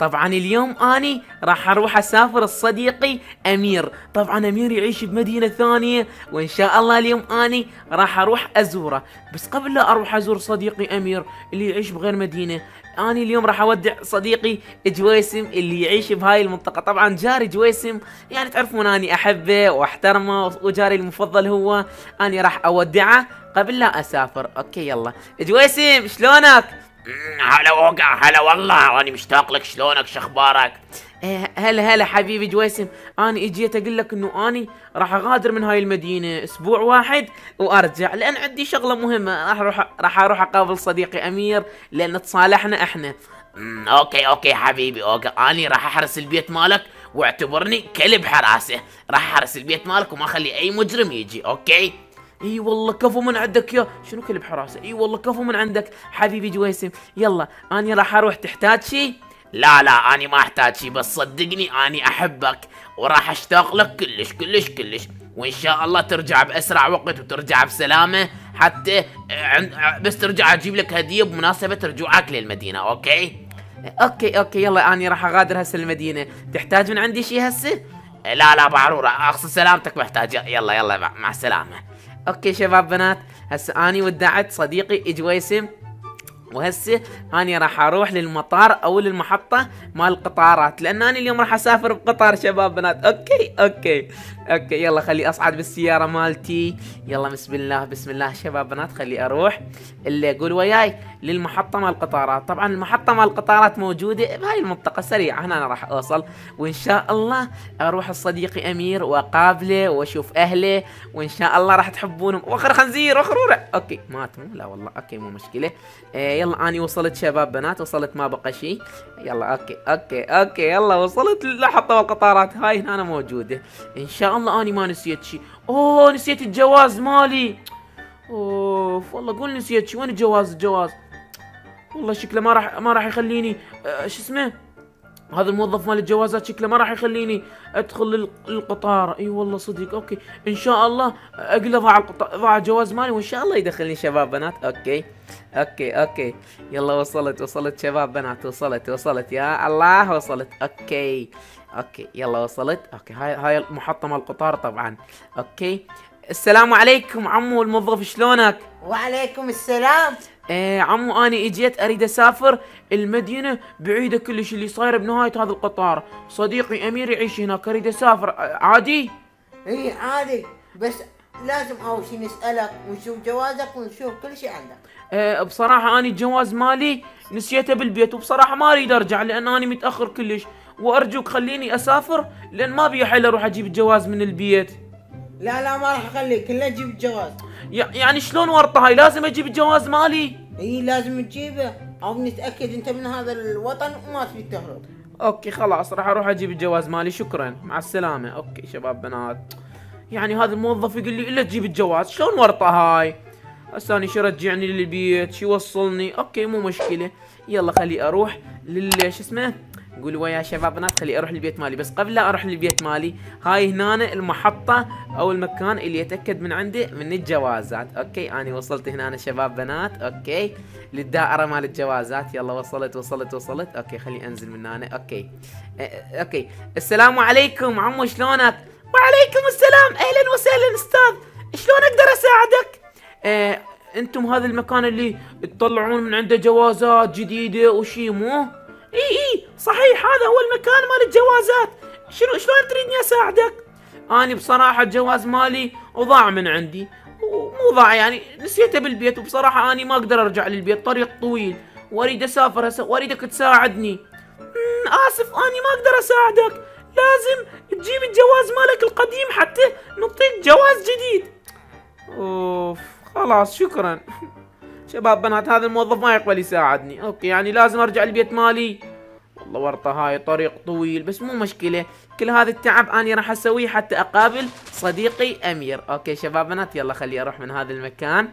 طبعا اليوم أني راح أروح أسافر صديقي أمير. طبعا أمير يعيش بمدينة ثانية وإن شاء الله اليوم أني راح أروح أزوره. بس قبل لا أروح أزور صديقي أمير اللي يعيش بغير مدينة أني اليوم راح أودع صديقي جويسم اللي يعيش بهاي المنطقة. طبعا جاري جويسم يعني تعرفون أني أحبه وأحترمه وجاري المفضل هو أني راح أودعه قبل لا أسافر. أوكي يلا. جويسم شلونك؟ هلا وقع هلا والله أنا مشتاق لك شلونك شخبارك إيه، هلا هلا حبيبي جويسم. أنا إجيت أقول لك إنه اني راح أغادر من هاي المدينة أسبوع واحد وأرجع لأن عندي شغلة مهمة. راح أروح راح أروح أقابل صديقي أمير لأن تصالحنا إحنا. okay okay حبيبي okay. اني راح أحرس البيت مالك واعتبرني كلب حراسة. راح أحرس البيت مالك وما أخلي أي مجرم يجي okay؟ إي والله كفو من عندك يا. شنو كلب حراسة؟ إي والله كفو من عندك. حبيبي جويسم يلا أني راح أروح. تحتاج شيء لا لا أني ما أحتاج شي بس صدقني أني أحبك وراح أشتاق لك كلش كلش كلش. وإن شاء الله ترجع بأسرع وقت وترجع بسلامة. حتى آه، آه، بس ترجع أجيب لك هدية بمناسبة رجوعك للمدينة okay؟ okay okay يلا أني راح أغادر هسه المدينة. تحتاج من عندي شيء هسه؟ لا لا بعرورة أقصد سلامتك محتاج يلا يلا مع السلامة. okay شباب بنات هسه أني ودعت صديقي جويسم وهسه اني راح أروح للمطار أو للمحطة مال القطارات لأن أنا اليوم راح أسافر بقطار شباب بنات. okay okay okay. يلا خلي أصعد بالسيارة مالتي. يلا بسم الله بسم الله. شباب بنات خلي أروح اللي قول وياي للمحطة مال القطارات طبعا المحطة مال القطارات موجودة بهاي المنطقة سريعة. هنا أنا راح أوصل. وإن شاء الله أروح لصديقي أمير وأقابله وأشوف أهله. وإن شاء الله راح تحبونهم. وأخر خنزير واخرورة okay مات مو؟ لا والله. okay مو مشكلة. آه يلا أني وصلت شباب بنات وصلت ما بقى شيء يلا okay okay okay يلا وصلت للمحطة مال القطارات. هاي هنا موجودة. إن شاء الله أني ما نسيت شيء أوه نسيت الجواز مالي. أوف والله قول نسيت شيء وين الجواز؟ الجواز. والله شكله ما راح ما راح يخليني آه شو اسمه؟ هذا الموظف مال الجوازات شكله ما راح يخليني أدخل للقطار. إي والله صدق okay. إن شاء الله اقله ضاع القطار ضاع الجواز مالي وإن شاء الله يدخلني شباب بنات. okay. okay okay. يلا وصلت وصلت شباب بنات وصلت وصلت. يا الله وصلت. okay. okay يلا وصلت. okay هاي هاي المحطة مال القطار طبعا. أوكي. السلام عليكم عمو الموظف شلونك؟ وعليكم السلام. إيه عمو آني إجيت أريد أسافر المدينة بعيدة كلش اللي صايرة بنهاية هذا القطار. صديقي أمير يعيش هناك أريد أسافر. آه، عادي؟ اي عادي. بس لازم أول شي نسألك ونشوف جوازك ونشوف كل شي عندك. إيه بصراحة آني الجواز مالي نسيته بالبيت وبصراحة ما أريد أرجع لأن آني متأخر كلش. وأرجوك خليني أسافر لأن ما بي حيل أروح أجيب الجواز من البيت. لا لا ما راح أخليك كله جيب الجواز. يع- يعني شلون ورطة هاي لازم أجيب الجواز مالي. اي لازم تجيبه. أو نتأكد أنت من هذا الوطن وما تبي تهرب. okay خلاص راح أروح أجيب الجواز مالي. شكرا. مع السلامة. okay شباب بنات. يعني هذا الموظف يقول لي إلا تجيب الجواز شلون ورطة هاي؟ هسه اني شو رجعني للبيت شو يوصلني؟ okay مو مشكلة. يلا خلي أروح لل شو اسمه؟ قولوا ويا شباب بنات خلي أروح للبيت مالي. بس قبل لا أروح للبيت مالي هاي هنا المحطة أو المكان اللي يتأكد من عنده من الجوازات. okay أني وصلت هنا أنا شباب بنات. okay للدائرة مال الجوازات. يلا وصلت وصلت وصلت. okay خلي أنزل من هنا. okay okay. السلام عليكم عمو شلونك؟ وعليكم السلام. أهلا وسهلا أستاذ. شلون أقدر أساعدك. آه أنتم هذا المكان اللي تطلعون من عنده جوازات جديدة وشي مو؟ صحيح هذا هو المكان مال الجوازات. شنو شلون تريدني أساعدك؟ أني بصراحة الجواز مالي وضاع من عندي. مو ضاع يعني نسيته بالبيت وبصراحة أني ما أقدر أرجع للبيت طريق طويل. وأريد أسافر هسه وأريدك تساعدني. آسف أني ما أقدر أساعدك. لازم تجيب الجواز مالك القديم حتى نعطيك جواز جديد. أوف خلاص شكرا. شباب بنات هذا الموظف ما يقبل يساعدني. أوكي يعني لازم أرجع البيت مالي. والله ورطة هاي طريق طويل. بس مو مشكلة كل هذا التعب أني راح أسويه حتى أقابل صديقي أمير. okay شباب بنات يلا خلي أروح من هذا المكان.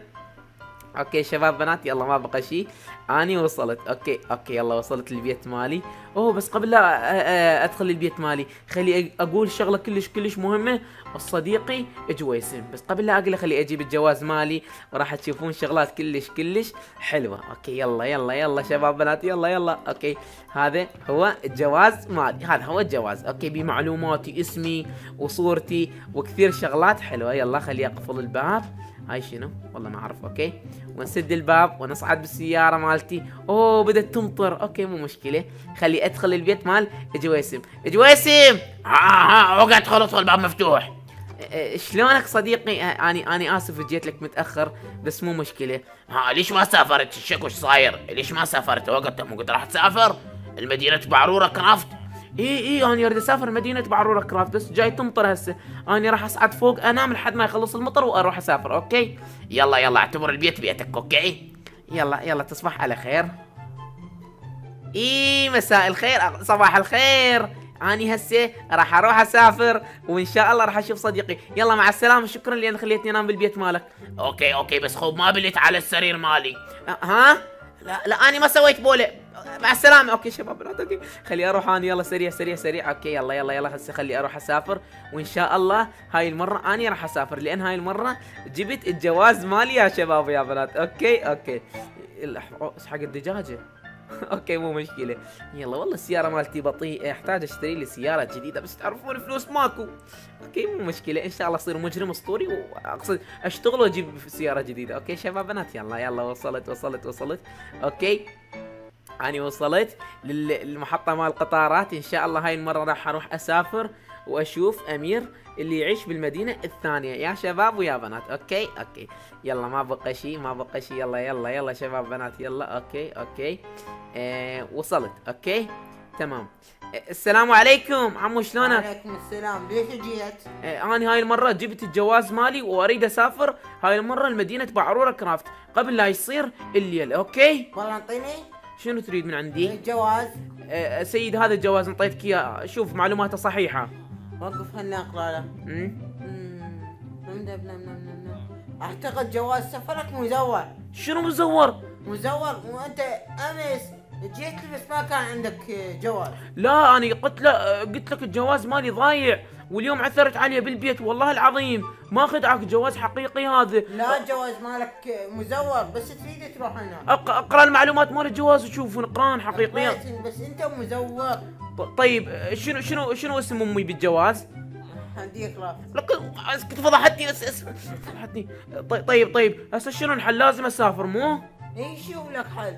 okay شباب بنات يلا ما بقى شيء أني وصلت. okay okay يلا وصلت البيت مالي. أوه بس قبل لا أ- أ- أدخل البيت مالي خلي أقول شغلة كلش كلش مهمة. صديقي جويسم بس قبل لا أقول خلي أجيب الجواز مالي. وراح تشوفون شغلات كلش كلش حلوة. okay يلا يلا يلا شباب بنات يلا يلا. okay هذا هو الجواز مالي. هذا هو الجواز. okay بمعلوماتي اسمي وصورتي وكثير شغلات حلوة. يلا خلي أقفل الباب. هاي شنو؟ والله ما أعرف okay؟ ونسد الباب ونصعد بالسيارة مالتي. أوه بدت تمطر. okay مو مشكلة. خلي أدخل البيت مال جويسم جويسم ها ها اقعد ادخل أدخل الباب مفتوح. أه، شلونك صديقي؟ أني أني آسف جيت لك متأخر بس مو مشكلة. ها ليش ما سافرت؟ شكو شصاير؟ ليش ما سافرت؟ وقت مو قلت راح تسافر؟ المدينة بعرورة كرافت إي إي أنا اريد أسافر مدينة بعرورة كرافت بس جاي تمطر هسه. أنا راح أصعد فوق انام لحد ما يخلص المطر وأروح أسافر okay؟ يلا يلا اعتبر البيت بيتك okay؟ يلا يلا تصبح على خير. إي مساء الخير صباح الخير. اني هسه راح أروح أسافر وإن شاء الله راح أشوف صديقي. يلا مع السلامة شكرا لأن خليتني أنام بالبيت مالك. okay okay بس خب ما بليت على السرير مالي. أه، ها؟ لا لا أني ما سويت بوله مع السلامة. okay شباب okay خلي أروح أنا. يلا سريع سريع سريع. okay يلا يلا يلا. هسه خلي أروح أسافر. وإن شاء الله هاي المرة أني راح أسافر لأن هاي المرة جبت الجواز مالي يا شباب يا بنات. okay okay. حق الدجاجة؟ okay مو مشكلة. يلا والله السيارة مالتي بطيئة أحتاج أشتري لي سيارة جديدة بس تعرفون فلوس ماكو. okay مو مشكلة إن شاء الله أصير مجرم أسطوري وأقصد أشتغل وأجيب سيارة جديدة. okay شباب بنات يلا يلا وصلت وصلت وصلت. okay اني وصلت لل- للمحطة مال القطارات إن شاء الله هاي المرة راح أروح أسافر. وأشوف أمير اللي يعيش بالمدينة الثانية. يا شباب ويا بنات. okay okay. يلا ما بقى شيء ما بقى شيء يلا يلا يلا شباب بنات يلا. okay okay. آه وصلت. okay تمام. آه، السلام عليكم. عمو شلونك؟ وعليكم السلام. ليش جيت؟ آه، أنا هاي المرة جبت الجواز مالي وأريد أسافر هاي المرة لمدينه بعرورة كرافت. قبل لا يصير الليل. okay؟ والله انطيني. شنو تريد من عندي؟ الجواز. آه، سيد هذا الجواز انطيتك اياه شوف معلوماته صحيحة. وقف خلني أقرأ له. نم. أعتقد جواز سفرك مزور. شنو مزور؟ مزور؟ وانت أمس جيت بس ما كان عندك جواز. لا أنا قلت له قلت لك الجواز مالي ضايع واليوم عثرت عليه بالبيت والله العظيم ما خدعك جواز حقيقي هذا. لا الجواز مالك مزور بس تريد تروح هناك أقرأ المعلومات مال الجواز وشوف نقران حقيقيا. قريت بس أنت مزور. طيب شنو شنو شنو اسم أمي بالجواز؟ عندي اقرا لك فضحتني بس أس- فضحتني طيب طيب طيب هسه شنو الحل لازم أسافر مو؟ إي شوف لك حل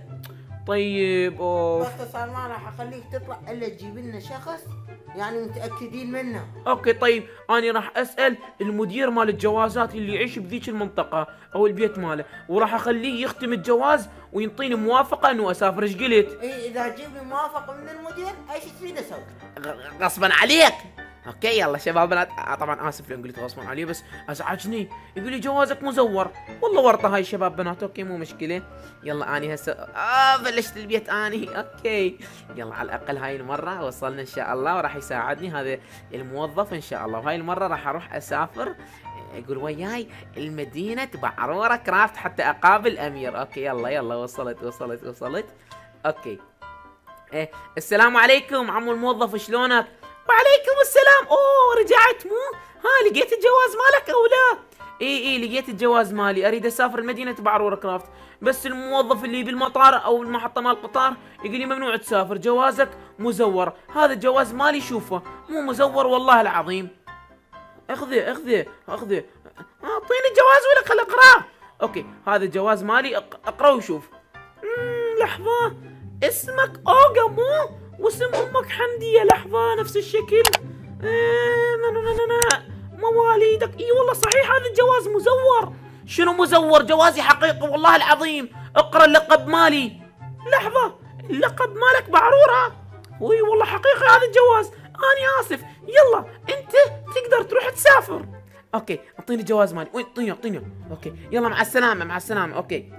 طيب أوف باختصار ما راح أخليك تطلع إلا تجيب لنا شخص يعني متأكدين منه okay طيب أنا راح أسأل المدير مال الجوازات اللي يعيش بذيك المنطقة أو البيت ماله وراح أخليه يختم الجواز وينطيني موافقة إنه أسافر إيش قلت؟ اي إذا تجيب لي موافقة من المدير إيش تريد أسوي؟ غ- غصبا عليك okay يلا شباب بنات آه، طبعا آسف لأن قلت غصبا عليه بس أزعجني. يقول لي جوازك مزور والله ورطة هاي شباب بنات okay مو مشكلة. يلا آني هسه آه بلشت البيت آني. okay. يلا على الأقل هاي المرة وصلنا إن شاء الله وراح يساعدني هذا الموظف إن شاء الله. وهاي المرة راح أروح أسافر يقول وياي المدينة بعرورة كرافت حتى أقابل أمير. okay يلا يلا وصلت وصلت وصلت. okay. إيه السلام عليكم عمو الموظف شلونك؟ وعليكم السلام. أوه رجعت مو؟ ها لقيت الجواز مالك أو لا؟ اي اي لقيت الجواز مالي. أريد أسافر مدينة بعرورة كرافت. بس الموظف اللي بالمطار أو المحطة مال القطار يقول لي ممنوع تسافر. جوازك مزور. هذا الجواز مالي شوفه. مو مزور والله العظيم. اخذه اخذه اخذه أعطيني الجواز ولا خل اقراه okay هذا الجواز مالي أق- أقرأ وشوف. مم، لحظة. اسمك أوغا مو؟ واسم أمك حمدية لحظة نفس الشكل. إيه، نا نا نا نا. مواليدك. إي والله صحيح هذا الجواز مزور. شنو مزور؟ جوازي حقيقي والله العظيم. اقرأ اللقب مالي. لحظة اللقب مالك بعرورة. وي والله حقيقي هذا الجواز. اني آسف. يلا أنت تقدر تروح تسافر. okay أعطيني الجواز مالي. وين اعطيني اعطيني. okay يلا مع السلامة مع السلامة. okay.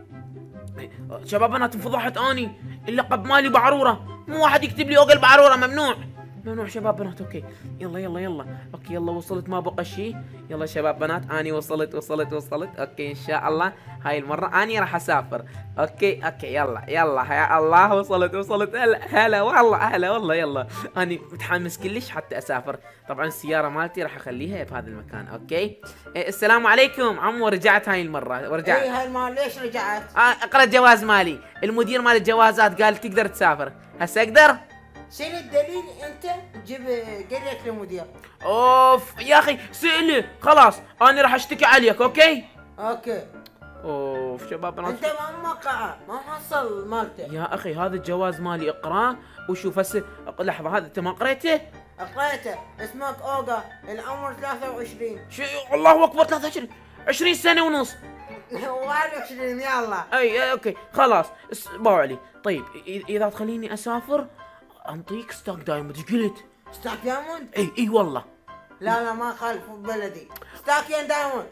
شباب أنا انفضحت آني. اللقب مالي بعرورة. مو واحد يكتب لي أوغا بعرورة ممنوع. ممنوع شباب بنات okay. يلا يلا يلا. okay يلا وصلت ما بقى شيء يلا شباب بنات أني وصلت وصلت وصلت. okay إن شاء الله هاي المرة أني راح أسافر. okay okay يلا يلا. يا الله وصلت وصلت. هلا هلا والله هلا والله يلا. أني متحمس كلش حتى أسافر. طبعا السيارة مالتي راح أخليها بهذا المكان okay. إيه السلام عليكم. عمو رجعت هاي المرة. ورجعت اي هاي المال ليش رجعت؟ آه، أقرأ الجواز مالي. المدير مال الجوازات قال تقدر تسافر. هسه أقدر؟ شنو الدليل انت تجيب قريك للمدير؟ اوف يا أخي سئله خلاص أنا راح اشتكي عليك okay okay اوف شباب أنا انت ما موقعه ما محصل مالته يا أخي هذا الجواز مالي اقراه وشوف هسه لحظه هذا انت ما قريته قريته اسمك اوغا العمر 23 شو الله اكبر 23 20 سنه ونص 21 يلا اي okay خلاص باوع لي طيب اذا تخليني اسافر أنطيك stack diamond إيش قلت stack diamond؟ اي اي والله. لا لا ما خالف بلدي stack ين diamond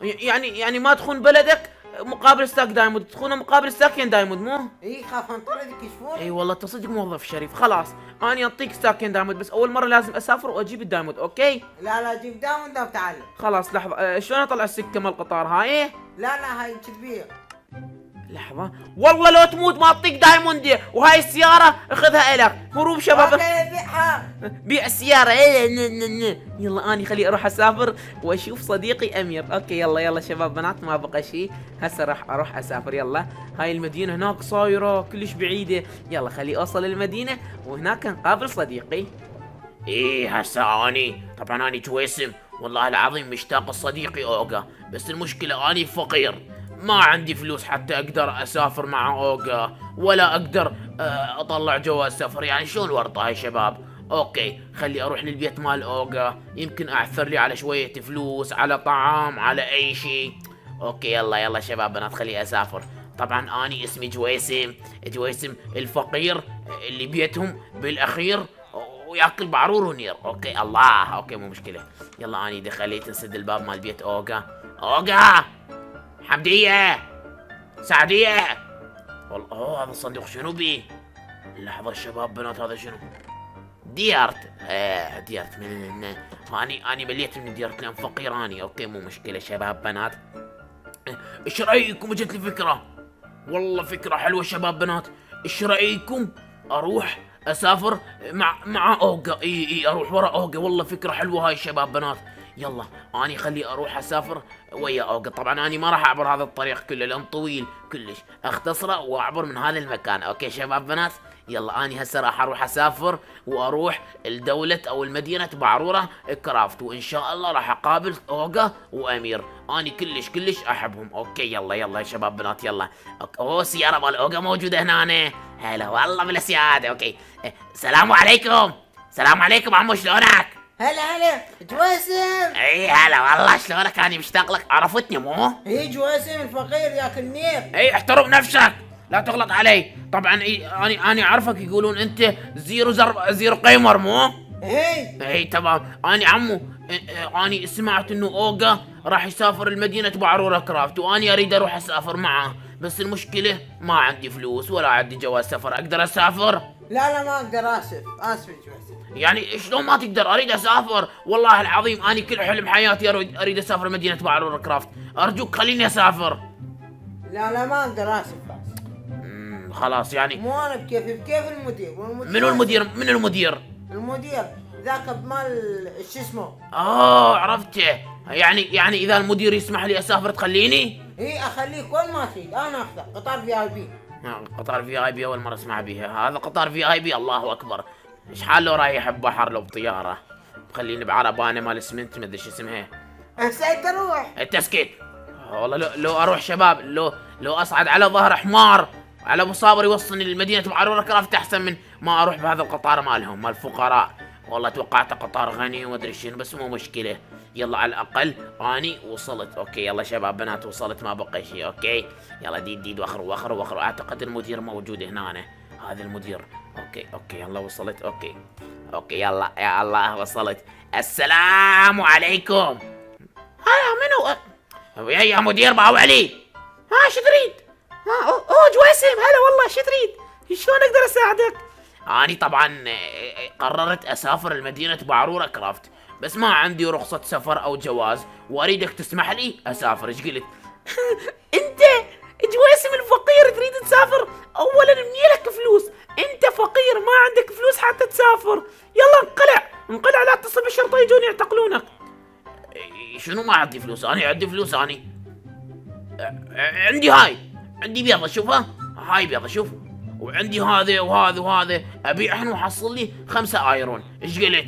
يعني يعني ما تخون بلدك مقابل stack diamond تخونه مقابل stack ين diamond مو؟ اي خاف انطردك يشوفون اي والله أنت صدق موظف شريف. خلاص أنا اعطيك stack ين diamond بس أول مرة لازم أسافر وأجيب ال diamond okay؟ لا لا جيب diamond وتعلم خلاص لحظة. أه شلون أطلع السكة مال القطار هاي لا لا هاي كذبيه لحظة. والله لو تموت ما اعطيك diamond وهاي السيارة أخذها إلك. هروب شباب. بيع السيارة. إيه، ن- ن. يلا أني خلي أروح أسافر وأشوف صديقي أمير. okay يلا يلا شباب بنات ما بقى شيء. هسه راح أروح أسافر. يلا. هاي المدينة هناك صايرة كلش بعيدة. يلا خلي أوصل المدينة وهناك نقابل صديقي. إيه هسه أني. طبعا أني جويسم والله العظيم مشتاق لصديقي أوغا. بس المشكلة أني فقير. ما عندي فلوس حتى أقدر أسافر مع اوغا ولا أقدر آه، أطلع جواز سفر يعني شلون ورطة هاي شباب؟ okay خلي أروح للبيت مال اوغا يمكن أعثر لي على شوية فلوس على طعام على أي شيء. okay يلا يلا شباب بنات خلي أسافر. طبعا أني اسمي جويسم جويسم الفقير اللي بيتهم بالأخير وياكل بعرور ونير. okay الله okay مو مشكلة. يلا أني دخلت نسد الباب مال بيت اوغا اوغا حمديه سعدية! والله هذا الصندوق شنو بيه لحظة شباب بنات هذا شنو؟ dirt. إيه dirt من اني أني مليت من dirt لأن فقير أني. okay مو مشكلة شباب بنات. إيش رأيكم؟ جت لي فكرة. والله فكرة حلوة شباب بنات. إيش رأيكم؟ أروح أسافر مع مع أوجا. اي إي أروح ورا أوجا. والله فكرة حلوة هاي شباب بنات. يلا أني خلي أروح أسافر ويا اوجا طبعا أني ما راح أعبر هذا الطريق كله لأن طويل كلش. أختصره وأعبر من هذا المكان. okay شباب بنات يلا أني هسه راح أروح أسافر وأروح لدولة أو المدينة بعرورة كرافت. وإن شاء الله راح أقابل اوغا وأمير. أني كلش كلش أحبهم. okay يلا يلا يا شباب بنات يلا. أوه سيارة مال اوغا موجودة هنا هلا والله بالسيادة okay السلام عليكم. السلام عليكم عمو شلونك؟ هلا هلا. جويسم إي هلا والله شلونك؟ اني مشتاق لك عرفتني مو؟ هي جويسم الفقير ياكل نير إي احترم نفسك. لا تغلط علي. طبعا اني اني أعرفك يقولون أنت zero zero zero gamer مو؟ هي إي تمام. اني عمو اني سمعت إنه أوغا راح يسافر المدينة بعرورة كرافت واني أريد أروح أسافر معه. بس المشكلة ما عندي فلوس ولا عندي جواز سفر. أقدر أسافر؟ لا لا ما أقدر آسف. آسف جويسم يعني شلون ما تقدر؟ أريد أسافر. والله العظيم اني كل حلم حياتي اريد أريد أسافر مدينة بعرورة كرافت أرجوك خليني أسافر. لا لا ما أقدر اسف خلاص يعني مو أنا بكيفي بكيف المدير؟ والمدير منو المدير؟ منو المدير؟ المدير ذاك بمال شو اسمه؟ آه عرفته. يعني يعني إذا المدير يسمح لي أسافر تخليني؟ هي أخليك وين ما تريد. أنا اخذك قطار في آي بي. آه، قطار VIP أول مرة أسمع بيها هذا قطار VIP. الله أكبر. إيش حال لو رايح ببحر لو بطيارة؟ خليني بعربانه مال اسمنت ما أدري شو اسمها. هسه أروح التسكيت والله لو, لو أروح شباب لو لو أصعد على ظهر حمار على أبو صابر يوصلني لمدينه بعرورة كرافت أحسن من ما أروح بهذا القطار مالهم مال الفقراء. والله توقعت قطار غني وما أدري شنو بس مو مشكلة. يلا على الأقل أني وصلت. okay يلا شباب بنات وصلت ما بقى شيء okay. يلا ديد ديد وخر وخر وخر أعتقد المدير موجود هنا أنا. هذا المدير. okay okay يلا وصلت. okay okay يلا يا الله وصلت. السلام عليكم. هيا منو؟ يا يا مدير باو علي. ها شو تريد؟ ها اوه أوه، جويسم هلا والله شو تريد؟ شلون أقدر أساعدك؟ اني طبعا آه، قررت أسافر لمدينة بعرورة كرافت بس ما عندي رخصة سفر أو جواز. وأريدك تسمح لي أسافر إيش قلت؟ أنت! جويسم الفقير تريد تسافر؟ اولا مني لك فلوس. أنت فقير ما عندك فلوس حتى تسافر. يلا انقلع. انقلع لا تتصل بالشرطة يجون يعتقلونك. شنو ما عندي فلوس؟ أنا عندي فلوس اني عندي هاي. عندي بيضة شوفها هاي بيضة شوف. وعندي هذا وهذا وهذا ابيعهن واحصل لي خمسة آيرون. إيش قلت؟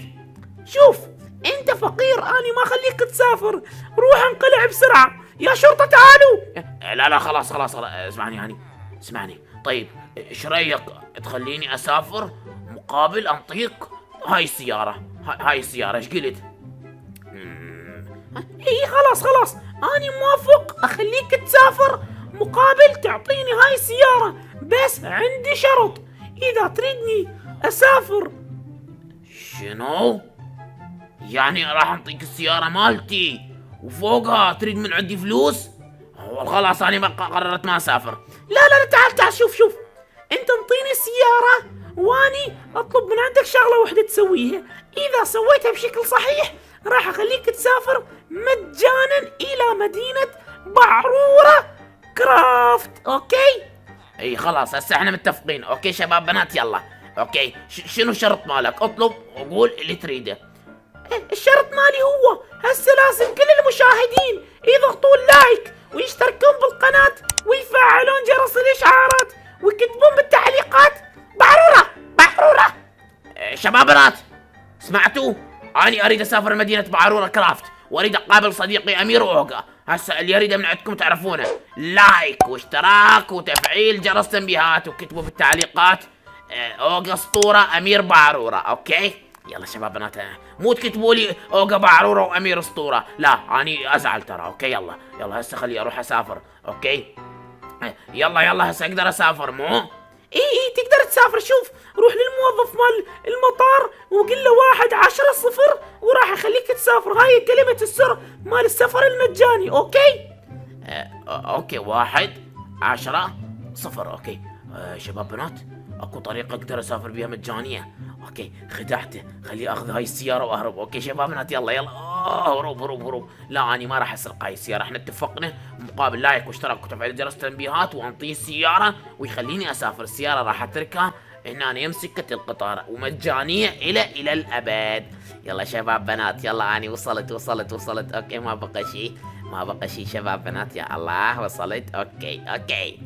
شوف أنت فقير اني ما خليك تسافر. روح انقلع بسرعة. يا شرطة تعالوا! إيه، لا لا خلاص خلاص خلاص. اسمعني يعني اسمعني. طيب إيش رأيك تخليني أسافر مقابل أنطيك؟ هاي السيارة هاي, السيارة إيش قلت؟ اي خلاص خلاص. اني موافق أخليك تسافر مقابل تعطيني هاي السيارة بس عندي شرط. إذا تريدني أسافر. شنو؟ يعني راح أنطيك السيارة مالتي. وفوقها تريد من عندي فلوس؟ خلاص أنا قررت ما أسافر. لا لا لا تعال تعال شوف شوف. أنت أنطيني السيارة وأني أطلب من عندك شغلة واحدة تسويها. إذا سويتها بشكل صحيح راح أخليك تسافر مجانا إلى مدينة بعرورة كرافت أوكي؟ إي خلاص هسه إحنا متفقين. okay شباب بنات يلا. okay شنو الشرط مالك؟ أطلب وقول اللي تريده. إيه، الشرط مالي هو هسه لازم كل المشاهدين يضغطون like ويشتركون بالقناة ويفعلون جرس الإشعارات ويكتبون بالتعليقات. بعرورة! بعرورة! إيه، شباب بنات سمعتوا؟ اني أريد أسافر مدينة بعرورة كرافت وأريد أقابل صديقي أمير أوغا. هسه اللي يريده من عندكم تعرفونه. like واشتراك وتفعيل جرس تنبيهات وكتبوا بالتعليقات. آه، أوغا أسطورة أمير بعرورة. okay؟ يلا شباب بنات مو تكتبوا لي اوغا بعرورة وأمير أسطورة. لا أني أزعل ترى. okay يلا. يلا هسه خلي أروح أسافر. okay. آه، يلا يلا هسه أقدر أسافر. مو؟ اي اي تقدر تسافر. شوف روح للموظف مال المطار وقل له واحد عشرة صفر وراح يخليك تسافر. هاي كلمة السر مال السفر المجاني. okay؟ آه، okay واحد عشرة صفر. okay. آه، شباب بنات. اكو طريقة أقدر اسافر بها مجانية. okay خدعته. خليه اخذ هاي السيارة واهرب. okay شباب بنات يلا يلا. آه، هروب هروب هروب. لا اني ما راح اسرق هاي السيارة. إحنا اتفقنا. مقابل like واشتراك وتفعيل جرس التنبيهات وانطيه السيارة ويخليني اسافر. السيارة راح اتركها. هنا أنا يمسكة القطار. ومجانية إلى إلى الأبد. يلا شباب بنات. يلا أنا وصلت وصلت وصلت. okay ما بقى شيء. ما بقى شيء. شباب بنات. يا الله وصلت. okay okay.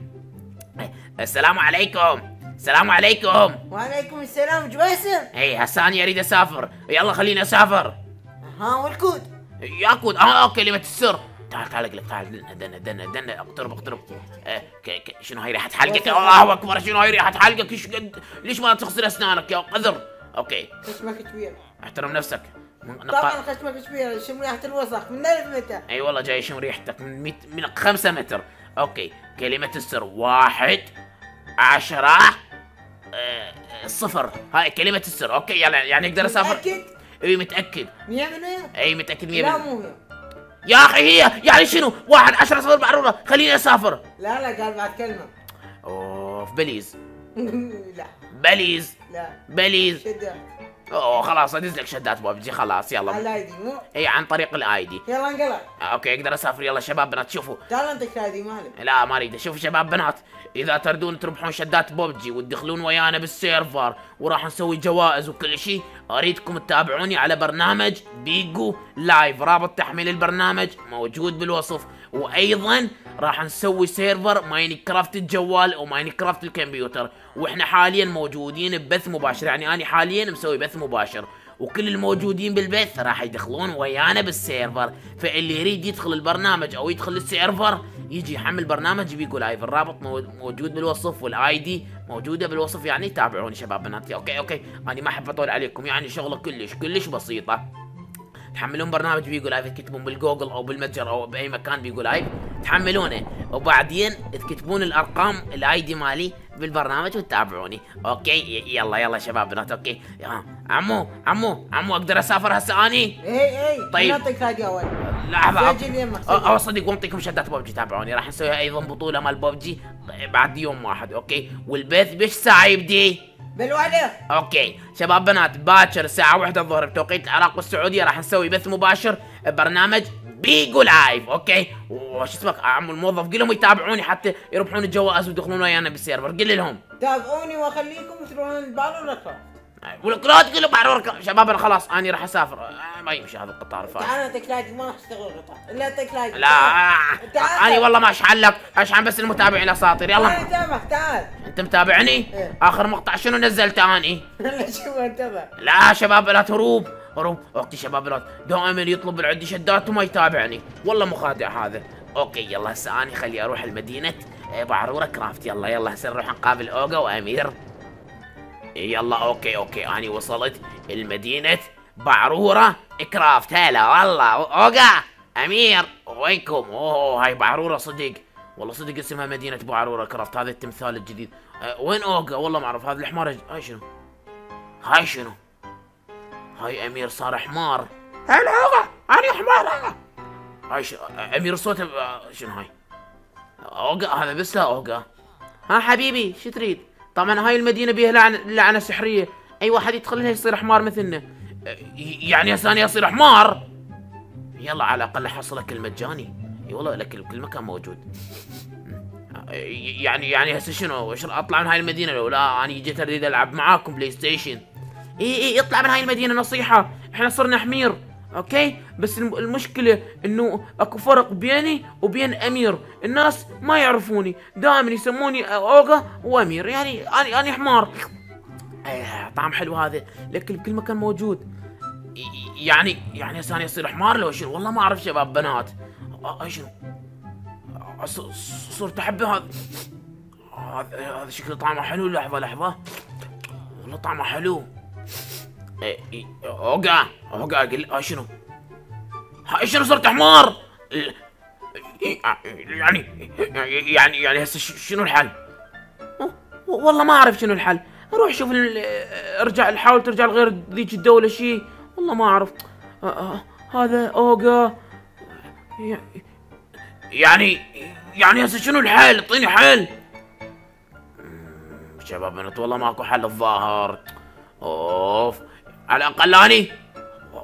السلام عليكم. السلام عليكم. وعليكم السلام جويسم اي هسه أنا اريد اسافر يلا خليني اسافر ها والكود؟ يا كود آه كلمة السر تعال تعال أقلك تعال. دنا دنا دنا. اقترب اقترب. آه ك شنو هاي ريحة حلقك الله أكبر. شنو هاي ريحة حلقك إيش قد ليش ما تغسل أسنانك يا قذر؟ أوكي. خشمك كبير. احترم نفسك. طبعا. خشمك كبير. شم ريحة الوسخ. من ألف متى إي والله جاي شم ريحتك. من ميت... من خمسة متر. okay. كلمة السر. واحد عشرة. آه... صفر هاي كلمة السر okay يلا يعني أقدر أسافر؟ متأكد؟ إي متأكد. مية بالمية؟ إي متأكد مية لا بالمية. مو هي يا أخي هي يعني شنو؟ واحد عشرة صفر بعرورة خليني أسافر. لا لا قال بعد كلمة. أوف please. لا. please. لا. بليز. شدة أوه خلاص أدز لك شدات ببجي خلاص يلا. على ID مو؟ إي عن طريق ال ID يلا انقلع. okay أقدر أسافر. يلا شباب بنات شوفوا. تعال أنت شادي مالك. لا ما أريد. شوفوا شباب بنات. إذا تردون تربحون شدات ببجي وتدخلون ويانا بال server وراح نسوي جوائز وكل شيء أريدكم تتابعوني على برنامج بيجو لايف. رابط تحميل البرنامج موجود بالوصف. وأيضا راح نسوي سيرفر ماينكرافت الجوال وماينكرافت الكمبيوتر. وإحنا حاليا موجودين ببث مباشر يعني أنا حاليا مسوي بث مباشر. وكل الموجودين بالبث راح يدخلون ويانا بال server. فاللي يريد يدخل البرنامج أو يدخل ال server يجي يحمل برنامج بيجو لايف الرابط مو- موجود بالوصف وال ID موجودة بالوصف يعني تابعوني شباب بناتي. okay okay أنا ما احب اطول عليكم يعني شغلة كلش كلش بسيطة. تحملون برنامج بيجو لايف تكتبون بالجوجل أو بالمتجر أو بأي مكان بيجو لايف تحملونه. وبعدين تكتبون الأرقام ال ID مالي بالبرنامج وتتابعوني. okay؟ يلا يلا شباب بنات okay يا عمو عمو عمو أقدر أسافر هسه أني؟ اي اي طيب. نعطيك شادي أول. لحظه. أو صدق واعطيكم شدات ببجي تابعوني. راح نسوي أيضا بطولة مال ببجي بعد يوم واحد okay؟ والبث بيش ساعه يبدي بالوعدة أوكي. شباب بنات باكر الساعة واحدة الظهر بتوقيت العراق والسعودية راح نسوي بث مباشر برنامج بيجو لايف أوكي؟ وش اسمك؟ عم الموظف قل لهم يتابعوني حتى يربحون الجوائز ويدخلون ويانا بالسيرفر. قل لهم. تابعوني وأخليكم تروحون البالون لك لا تقول له بعرورك شباب أنا خلاص أني راح أسافر. آه، ما يمشي هذا القطار الفاضي تعال تكلاجي ما راح اشتغل قطع الا تكلاجي لا. أني والله ما أشحن لك أشحن بس المتابعين الأساطير. تعال يلا انتبه تعال. أنت متابعني؟ إيه. آخر مقطع شنو نزلته أني؟ لا شوف انتبه لا شباب لا هروب هروب okay شباب لا. دائما يطلب عندي شدات وما يتابعني. والله مخادع هذا. okay يلا هسه أني خلي أروح المدينة. إيه، بعرورة كرافت. يلا يلا هسه نروح نقابل اوجا وأمير. يلا okay okay. أني وصلت المدينة بعرورة. كرافت هلا والله. اوجا أمير وينكم؟ أوه هاي بعرورة صدق. والله صدق اسمها مدينة بعرورة كرافت هذا التمثال الجديد. أه وين اوجا والله ما اعرف هذا الحمار هاي شنو؟ هاي شنو؟ هاي أمير صار حمار هلا اوجا أنا حمار هاي ش... أمير صوته آه، شنو هاي؟ اوجا هذا بس اوجا ها حبيبي شو تريد؟ طبعا هاي المدينة بيها لعنة سحرية. أي واحد يدخلها يصير حمار مثلنا. يعني هسه أنا اصير حمار يلا على الأقل احصلك المجاني. إي والله لك كل مكان موجود. يعني يعني هسه شنو؟ أطلع من هاي المدينة لو؟ لا أنا جيت أريد ألعب معاكم بلاي ستيشن. إي إي إطلع من هاي المدينة نصيحة. إحنا صرنا حمير okay؟ بس الم- المشكلة إنه أكو فرق بيني وبين أمير. الناس ما يعرفوني. دائما يسموني أوغا وأمير. يعني أنا أنا حمار. إيه طعم حلو هذا. لكن بكل مكان موجود. يعني يعني هسه أصير حمار لو شنو؟ والله ما أعرف شباب بنات. آه، شنو؟ آه، ص- صرت أحب هذا. هذا شكله طعمه حلو. لحظة لحظة. والله طعمه حلو. اوقع اوقع قل آه، شنو؟ شنو صرت حمار؟ يعني يعني يعني هسه شنو الحل؟ والله ما أعرف شنو الحل. أروح شوف أرجع حاول ترجع لغير ذيك الدولة شيء والله ما أعرف. آه، آه، هذا اوقا يعني يعني هسه شنو الحل؟ اعطيني حل. شباب بنات والله ماكو حل الظاهر. أوف. على الأقل اني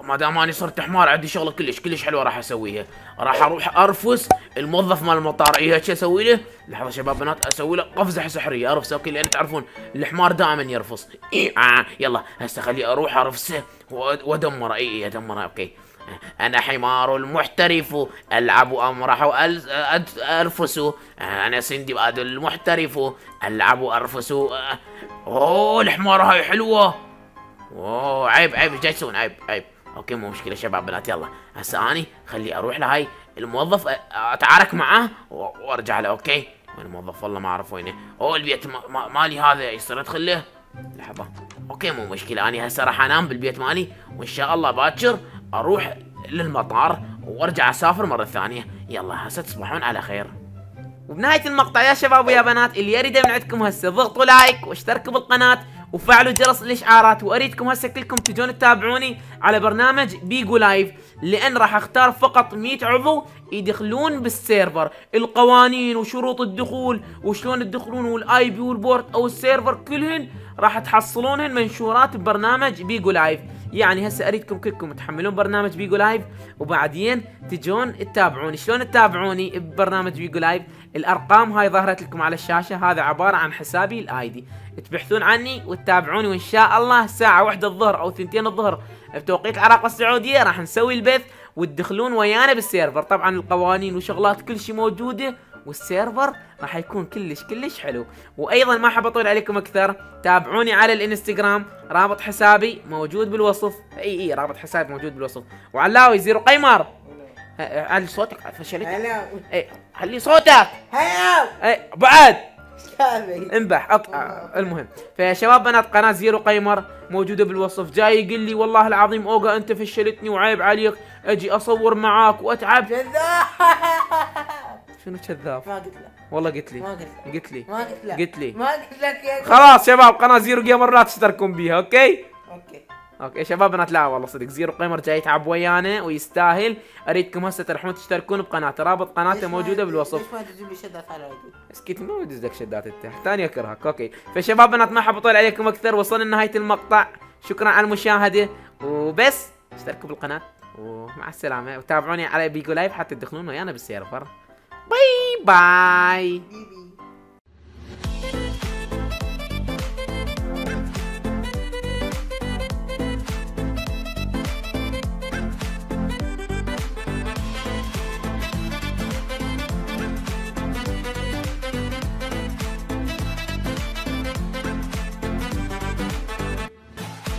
ما دام اني صرت حمار عندي شغلة كلش كلش حلوة راح أسويها. راح أروح أرفس الموظف مال المطار. اي هيك أسوي له؟ لحظة شباب بنات أسوي له قفزة سحريه ارفس okay لأن تعرفون الحمار دائما يرفس إيه آه يلا هسه خلي أروح أرفسه وأدمره. اي اي أدمره okay. أنا حمار المحترف ألعب امرح وارفس أنا سندباد المحترف ألعب ارفس أوه الحمار هاي حلوة. أوه عيب عيب إيش تسوون عيب عيب. okay مو مشكلة شباب بنات يلا. هسه أني خلي أروح لهاي الموظف أتعارك معاه وأرجع له okay؟ وين الموظف؟ والله ما أعرف وينه. أوه البيت ما- ما- مالي هذا يصير ادخل له لحظة. okay مو مشكلة. أني هسه راح أنام بالبيت مالي وإن شاء الله باكر أروح للمطار وأرجع أسافر مرة ثانية. يلا هسه تصبحون على خير. وبنهاية المقطع يا شباب ويا بنات اللي يريد من عندكم هسه ضغطوا like واشتركوا بالقناة. وفعلوا جرس الإشعارات. وأريدكم هسه كلكم تجون تتابعوني على برنامج بيجو لايف لأن راح أختار فقط 100 عضو يدخلون بال server. القوانين وشروط الدخول وشلون تدخلون وال IP وال port أو ال server كلهن راح تحصلونهن منشورات ببرنامج بيجو لايف. يعني هسه أريدكم كلكم تحملون برنامج بيجو لايف وبعدين تجون تتابعوني. شلون تتابعوني ببرنامج بيجو لايف؟ الأرقام هاي ظهرت لكم على الشاشة هذا عبارة عن حسابي ال ID. تبحثون عني وتتابعوني وإن شاء الله الساعة واحدة الظهر أو ثنتين الظهر بتوقيت العراق والسعوديه راح نسوي البث وتدخلون ويانا بال server. طبعا القوانين وشغلات كل شيء موجودة وال server راح يكون كلش كلش حلو. وأيضا ما حاب أطول عليكم أكثر تابعوني على الإنستغرام رابط حسابي موجود بالوصف. إي إي رابط حسابي موجود بالوصف. وعلاوي زيرو قيمر. علي صوتك فشلت هلا. إي علي صوتك. هلا. إي بعد انبح. آه، المهم فشباب بنات قناة زيرو قيمر موجودة بالوصف. جاي يقول لي والله العظيم اوجا أنت فشلتني وعيب عليك أجي أصور معاك وأتعب. شنو كذاب؟ ما قلت له. والله قلت لي. ما قلت له. قلت لي. ما قلت له. قلت لي. ما قلت لك يا خلاص شباب قناة زيرو جيمر لا تشتركون بيها okay؟ okay. okay يا شباب بنات لا والله صدق زيرو قيمر جاي يتعب ويانا ويستاهل. أريدكم هسه تروحون تشتركون بقناته رابط قناته موجودة بالوصف. ليش ما تجيب لي شدات على ID؟ اسكت ما بدز لك شدات أنت. ثاني أكرهك. okay. فشباب بنات ما حاب أطول عليكم أكثر. وصلنا لنهاية المقطع. شكرا على المشاهدة. وبس اشتركوا بالقناة. ومع السلامة. وتابعوني على بيجو لايف. حتى تدخلون ويانا بال server. bye bye baby